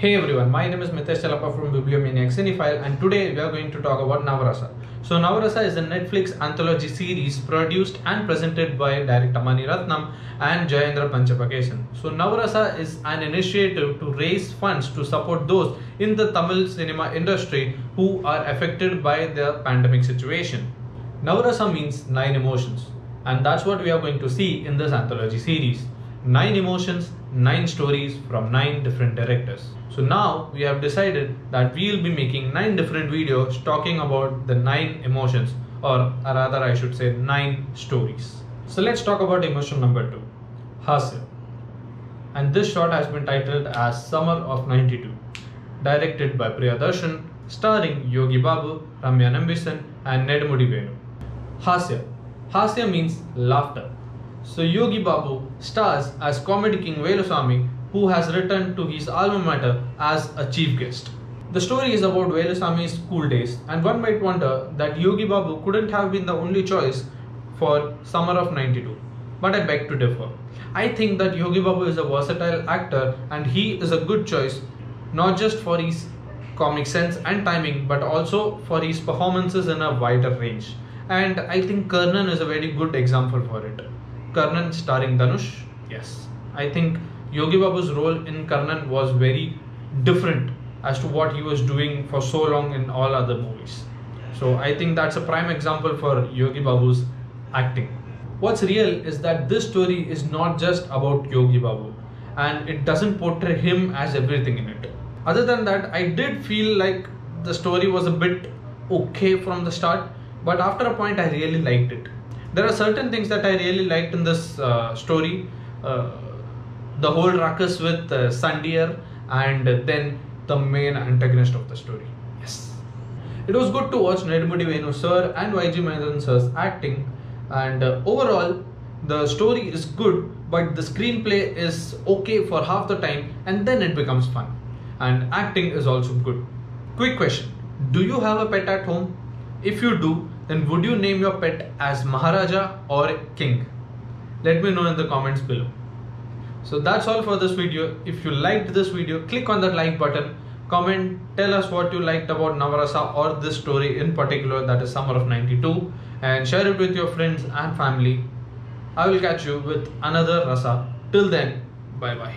Hey everyone, my name is Mitesh Chalapa from Bibliomaniac Cinephile and today we are going to talk about Navarasa. So Navarasa is a Netflix anthology series produced and presented by director Mani Ratnam and Jayendra Panchapakesan. So Navarasa is an initiative to raise funds to support those in the Tamil cinema industry who are affected by the pandemic situation. Navarasa means nine emotions and that's what we are going to see in this anthology series. Nine emotions, nine stories from nine different directors. So now we have decided that we will be making nine different videos talking about the nine emotions or rather I should say nine stories. So let's talk about emotion number two, Hasya. And this short has been titled as Summer of 92, directed by Priyadarshan, starring Yogi Babu, Remya Nambeesan and Nedumudi Venu. Hasya. Hasya means laughter. So Yogi Babu stars as comedy king Velusamy who has returned to his alma mater as a chief guest. The story is about Velusamy's school days and one might wonder that Yogi Babu couldn't have been the only choice for summer of 92. But I beg to differ. I think that Yogi Babu is a versatile actor and he is a good choice not just for his comic sense and timing but also for his performances in a wider range. And I think Karnan is a very good example for it. Karnan starring Dhanush. yes. I think Yogi Babu's role in Karnan was very different as to what he was doing for so long in all other movies. So I think that's a prime example for Yogi Babu's acting. What's real is that this story is not just about Yogi Babu and it doesn't portray him as everything in it. Other than that, I did feel like the story was a bit okay from the start, but after a point, I really liked it. There are certain things that I really liked in this uh, story. Uh, the whole ruckus with uh, Sandier and then the main antagonist of the story. Yes. It was good to watch Nedumudi Venu sir and YG Mahendran sir's acting and uh, overall the story is good but the screenplay is okay for half the time and then it becomes fun and acting is also good. Quick question Do you have a pet at home? If you do, then would you name your pet as Maharaja or King? Let me know in the comments below. So that's all for this video. If you liked this video, click on that like button, comment, tell us what you liked about Navarasa or this story in particular that is Summer of 92 and share it with your friends and family. I will catch you with another Rasa. Till then, bye bye.